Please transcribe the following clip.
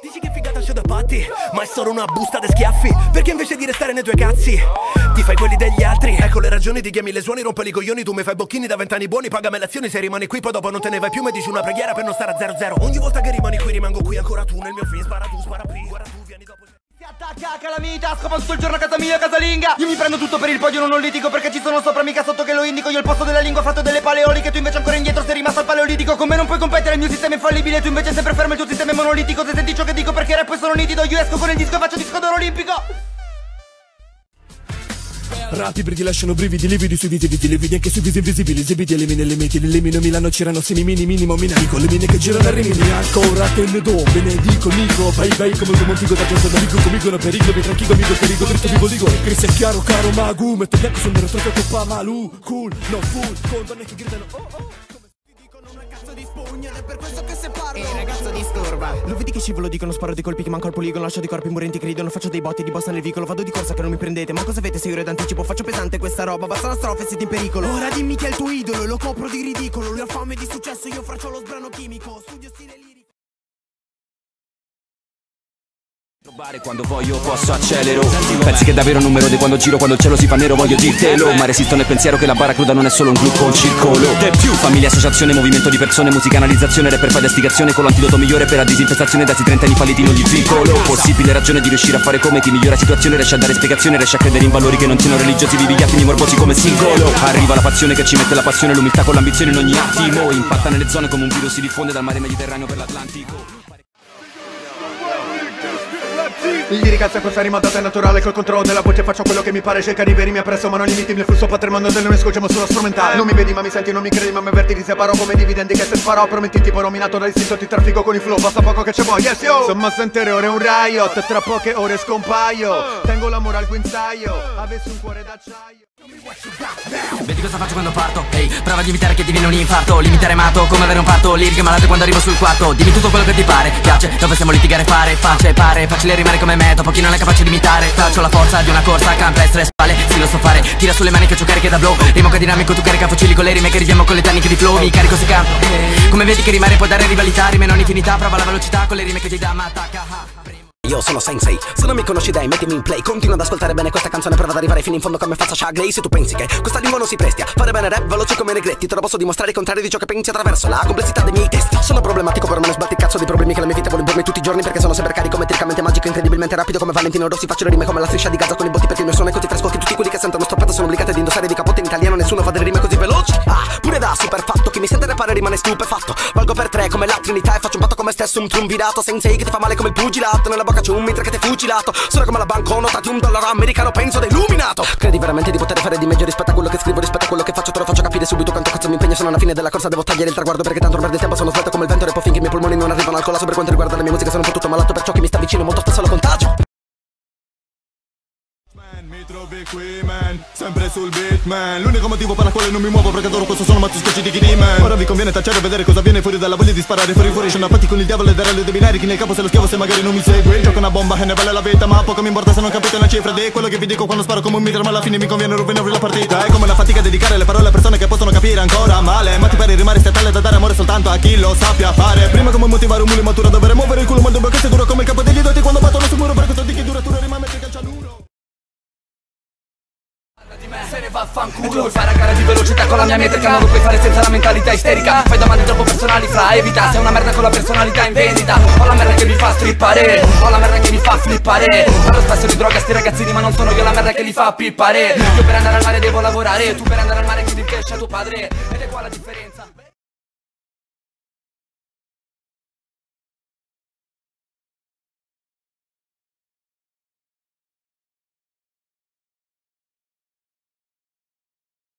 Dici che figata c'è da patti, ma è solo una busta de schiaffi. Perché invece di restare nei tuoi cazzi, ti fai quelli degli altri. Ecco le ragioni, ti chiami le suoni, rompe i coglioni Tu mi fai bocchini da vent'anni buoni, pagami le azioni Se rimani qui poi dopo non te ne vai più Mi dici una preghiera per non stare a 0-0 Ogni volta che rimani qui rimango qui ancora tu Nel mio film spara tu, spara P Guarda tu, vieni dopo attacca calamita, scopa tutto il giorno a casa mia, casalinga. Io mi prendo tutto per il podio, non litigo Perché ci sono sopra, mica sotto che lo indico. Io il posto della lingua fatto delle paleoliche Tu invece ancora indietro sei rimasto al paleolitico. Con me non puoi competere, il mio sistema è infallibile Tu invece sempre fermo, il tuo sistema è monolitico. Se senti ciò che dico perché rap sono nitido Io esco con il disco e faccio disco d'oro olimpico Rati bridi lasciano brividi, lividi sui visi, vidi, lividi anche sui visi invisibili. Zibidi elimina i limiti, elimino Milano c'erano semi mini, minimo, minamico. Le mine che girano a rimini, ancora te ne do Benedico, Nico, vai vai come il montico Da da amico, comigo, no pericolo, vi tranquillo, amico, perigo, dritto, vivo, digo Chris è chiaro, caro magu, metto becco sul nero, troppo coppa, malu Cool, no fool, con donne che gridano, oh oh Ehi ragazzo disturba. Lo vedi che scivolo dicono sparo di colpi che manco al poligono Lascio dei corpi morenti che ridono Faccio dei botti di bossa nel vicolo Vado di corsa che non mi prendete. Ma cosa avete 6 ore d'anticipo? Faccio pesante questa roba Basta una strofa e siete in pericolo. Ora dimmi chi è il tuo idolo e Lo copro di ridicolo Lui ha fame di successo Io faccio lo sbrano chimico. Studio stile Rubare quando voglio posso accelero. Pensi che davvero un numero di quando giro quando il cielo si fa nero voglio dirtelo. Ma resisto nel pensiero che la bara cruda non è solo un gruppo un circolo. De più famiglia associazione movimento di persone musicanalizzazione rapper fai destigazione con l'antidoto migliore per la disinfestazione. Dati 30 anni falliti in ogni piccolo Possibile ragione di riuscire a fare come chi migliora situazione riesce a dare spiegazione riesce a credere in valori che non siano religiosi. Vivi gli attimi morbosi come singolo. Arriva la passione che ci mette la passione l'umiltà con l'ambizione in ogni attimo. Impatta nelle zone come un virus si diffonde dal mare Mediterraneo per l'Atlantico Il lirica è questa rima data è naturale Col controllo della voce faccio quello che mi pare Cerca di verimi appresso ma non limiti il flusso patrimonio del non scocciamo sulla strumentale. Non mi vedi ma mi senti non mi credi ma mi avverti Ti separo come dividendi che se sparo Prometti tipo nominato dall'istinto ti traffico con il flow Basta poco che c'è vuoi yes yo! Sono massa interiore un riot Tra poche ore scompaio. Tengo l'amore al guinzaglio Avessi un cuore d'acciaio. Vedi cosa faccio quando parto? Ehi, hey, prova ad evitare che ti viene un infarto. Limitare mato, come avere un parto Liriche malate quando arrivo sul quarto. Dimmi tutto quello che ti pare Piace, dove possiamo litigare fare Face, pare, facile rimane come me Dopo chi non è capace di imitare? Faccio la forza di una corsa Campestre, spalle, sì lo so fare. Tira sulle mani che ho cariche da blow. Rimo che dinamico, tu carica fucili con le rime Che ridiamo con le tecniche di flow. Mi carico si campo. Come vedi che rimane può dare rivalità Rime non infinità, prova la velocità Con le rime che ti dà ma attacca io sono Sensei, se non mi conosci dai mettimi in play. Continua ad ascoltare bene questa canzone Prova ad arrivare fino in fondo come faccia Shagley Se tu pensi che questa lingua non si presti a fare bene rap veloce come Negretti. Te lo posso dimostrare il contrario di ciò che pensi attraverso la complessità dei miei testi. Sono problematico però ne sbatti cazzo dei problemi che la mia vita vuole impormi tutti i giorni Perché sono sempre carico, metricamente magico, incredibilmente rapido come Valentino Rossi. Faccio le rime come la striscia di Gaza con i botti perché il mio suono è così fresco Che tutti quelli che sentono stoppato sono obbligati ad indossare di capote in italiano. Nessuno fa delle rime così veloci. Ah, pure da super fatto Chi mi sente rappare rimane stupefatto. Valgo per tre come la trinità e faccio un patto come stesso Un triumvirato Sensei che ti fa male come il pugilato Nella bocca c'è un mitra che ti fugilato Sono come la banconota di un dollaro americano Penso da Credi veramente di poter fare di meglio rispetto a quello che scrivo Rispetto a quello che faccio te lo faccio capire subito Quanto cazzo mi impegno. Sono alla fine della corsa Devo tagliare il traguardo perché tanto non perde tempo Sono svelto come il vento repo finché i miei polmoni non arrivano al collasso Per quanto riguarda la mia musica sono un po' tutto malato Perciò chi mi sta vicino molto spesso lo contagio Mi trovi qui man, sempre sul beat man. L'unico motivo per la quale non mi muovo perché adoro questo sono ma tu scocci di chi man. Ora vi conviene tacciare e vedere cosa viene fuori dalla voglia di sparare Fuori fuori. Sono fatti con il diavolo e dare le binari. Chi nel capo se lo schiavo se magari non mi segue. Gioco una bomba e ne vale la vita ma poco mi importa se non capite una cifra Di quello che vi dico quando sparo come un mitra ma alla fine mi conviene rovinare la partita. È come la fatica dedicare le parole a persone che possono capire ancora male. Ma ti pare rimane statale da dare amore soltanto a chi lo sappia fare? Prima come motivare un mulo immaturo dovere muovere il culo ma il dubbio che sia duro come il capo Se ne va a fanculo Vuoi fare a gara di velocità con la mia metrica? Non lo puoi fare senza la mentalità isterica. Fai domande troppo personali fra evita. Sei una merda con la personalità in vendita. Ho la merda che mi fa strippare Ho la merda che mi fa flippare. Parlo spesso di droga sti ragazzini Ma non sono io la merda che li fa pippare. Io per andare al mare devo lavorare. Tu per andare al mare chiedi che c'è tuo padre. Ed è qua la differenza